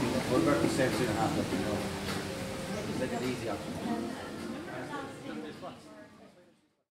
What about the same two and a half? Let me know. Take it easy, option.